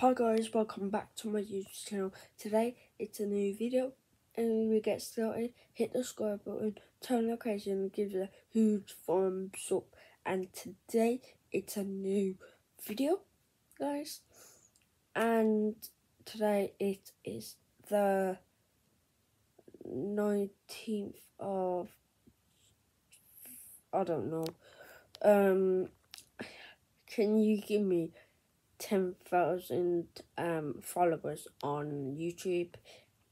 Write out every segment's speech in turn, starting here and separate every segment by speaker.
Speaker 1: Hi guys, welcome back to my YouTube channel. Today it's a new video and we get started, hit the subscribe button, turn and give it a huge thumbs up. And today it's a new video guys. And today it is the 19th of I don't know. Um can you give me 10,000 um, followers on YouTube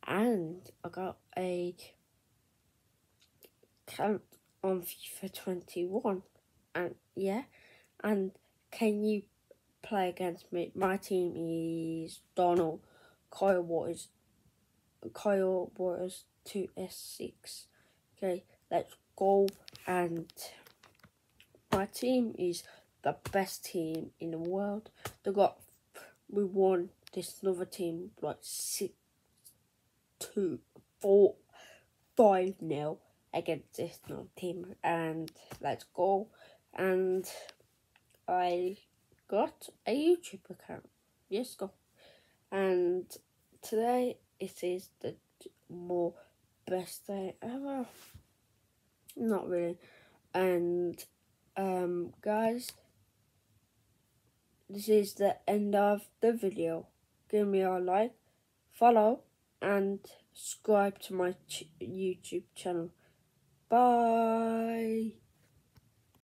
Speaker 1: and I got a count on FIFA 21 and yeah and can you play against me? My team is Donald Kyle Walters Kyle Walters 2S6 okay let's go and my team is the best team in the world. They got we won this another team like six, two, four, five nil against this another team, and let's go. And I got a YouTube account. Yes, go. And today it is the more best day ever. Not really. And um guys this is the end of the video. Give me a like, follow, and subscribe to my YouTube channel. Bye.